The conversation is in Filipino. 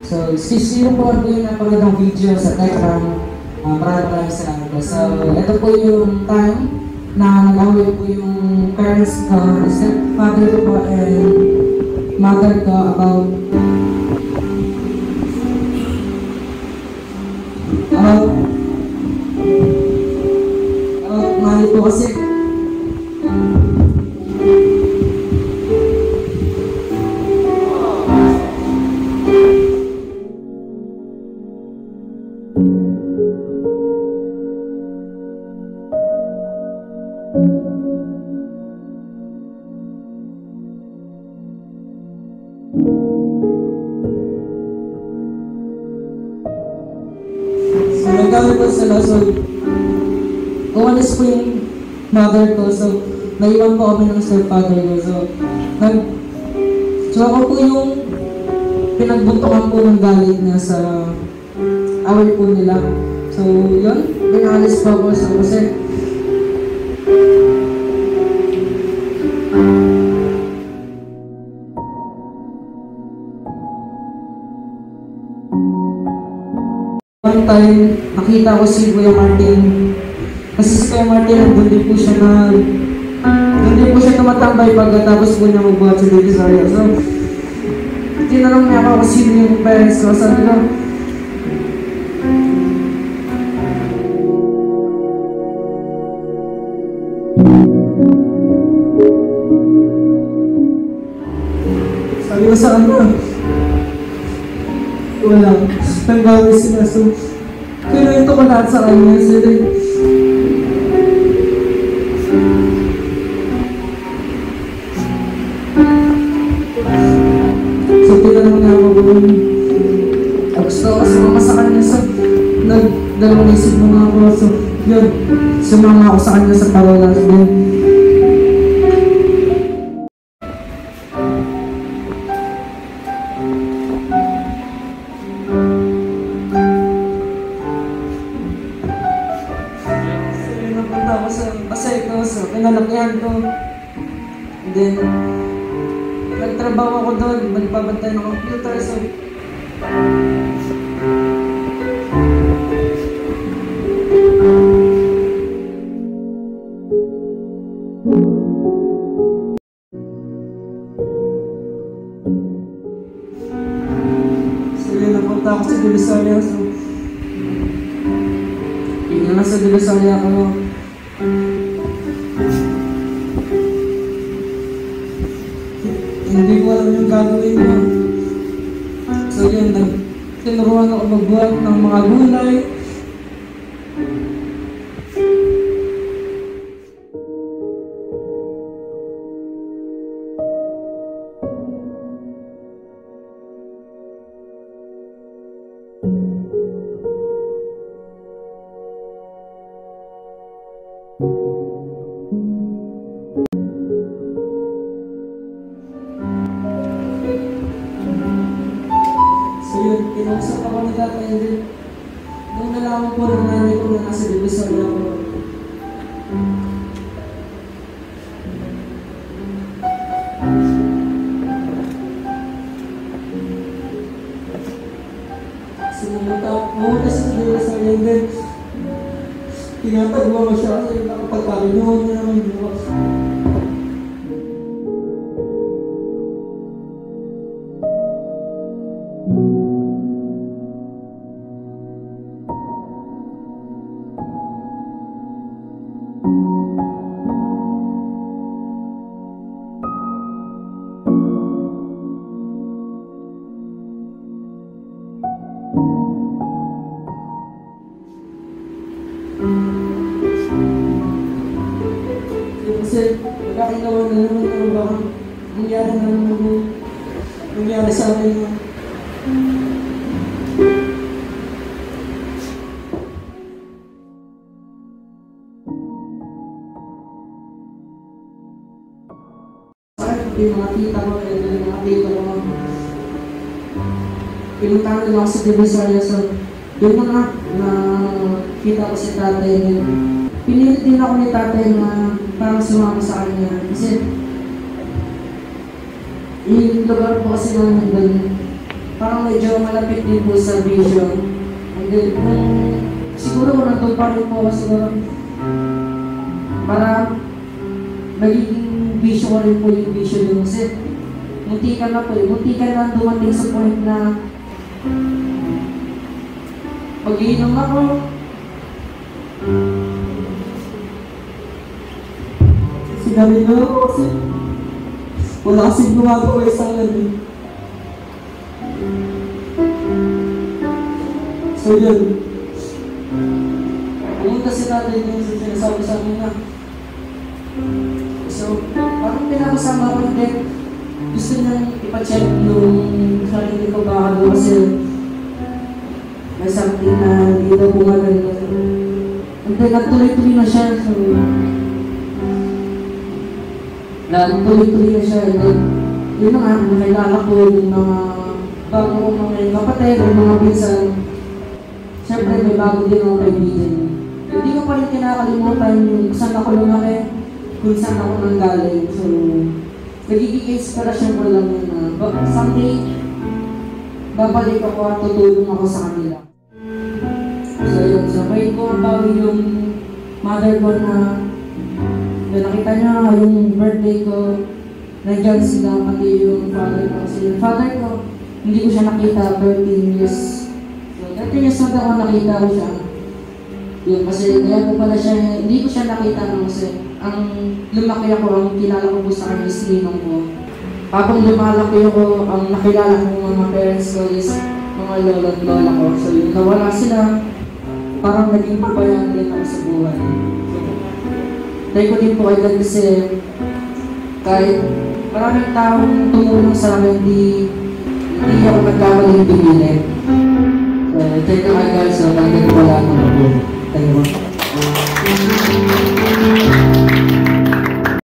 So, si sino po ang yung napanood ng video sa Telegram, uh, maraming maraming salamat po. So, ito po yung time na nag po yung parents ko, stepfather ko po, and mother ko about about about money po kasi So, nagkawin po sila. So, umalis po yung mother ko. So, naiwan po kami ng stepfather ko. So, nag... So, ako po yung pinagbuntukan po ng galit niya sa away po nila. So, yun. Pinalis po ako. So, kasi One time, nakita ko si Kuya Martin. Kasi si Kuya Martin, nandun din po siya na... Nandun din po siya tumatambay pagkatapos po niya magbuhat sa Divisoria. So, tinanong niya ako kung sino yung parents ko. Sabi ko, Sabi ko sa kanya, wala. Nanggawi sila. So, kinuwento ko lahat sa kanya. Then, so, tinanong niya ako kung ah, gusto ko sumama sa kanya. So, mo nga ako. So, yun, sumama ako sa kanya sa parola. So, then, ko, so pinalakyan ko. And then, nagtrabaho ako doon, nagbabantay ng computer, so napunta ako sa Divisoria, so yun na nasa Divisoria ako. Hindi ko alam yung gagawin ko. So yun, tinuruan ako magbuhat ng mga gulay. So kinausap ako ni tatay and then nung nalaman po ng nanay ko na nasa Divisoria ako, So, pumunta, pumunta sa Divisoria and then tinatagwa ko siya kasi nakapagkakinuha niya naman bukas. Nakakinawa na naman yung baka nangyari na naman yung nangyari sa akin yung sa akin, yung mga tita ko, and yung mga tita ko, pinuntahan nila ako sa Divisoria, so doon na nga, na kita ko si tatay, and pinilit din ako ni tatay na parang sumama sa kanya. Kasi yung lugar po kasi namin doon, parang medyo malapit din po sa vision. And then, kung siguro kung nandun pa rin po ako siguro, para magiging vision ko rin po yung vision yung kasi munti ka na po eh, munti ka na dumating sa point na pag-iinom ako, Sinabi ko ako kasi wala kasing gumagawa sa akin. eh. So yun. Pumunta si tatay din sa sinasabi sa amin na. So, parang pinakasama ko din. Gusto niya ipacheck yung sarili ko baka daw kasi may something na hindi daw gumaganda. And then, nagtuloy-tuloy na siya. So, nagtuloy-tuloy na siya. And then, yun nga, nakilala ko yung mga bago kong mga kapatid, yung mga pinsan. Siyempre, may bago din ako kaibigan. Hindi ko pa rin kinakalimutan yung saan ako lumaki, kung saan ako nanggaling. So, nagiging inspirasyon ko lang yun na ba- someday, babalik ako at tutulong ako sa kanila. So, yun. So, may ko pa yung mother ko na na nakita niya yung birthday ko, nandiyan sila pati yung father ko. So, yung father ko, hindi ko siya nakita 13 years. So, 13 years old ako nakita ko siya. Yun, kasi kaya ko pala siya, hindi ko siya nakita nung kasi ang lumaki ako, ang kilala ko po sa kanya is ninong ko. Habang lumalaki ako, ang nakilala ko mga parents ko is mga lola at lola ko. So, yun, nawala sila, parang naging pabayaan din ako sa buhay. Thank you din po kay God kasi kahit maraming taong tumulong sa amin, hindi, hindi ako nagkamali yung pinili. Uh, thank you kay God, so thank you po lang. Thank you po.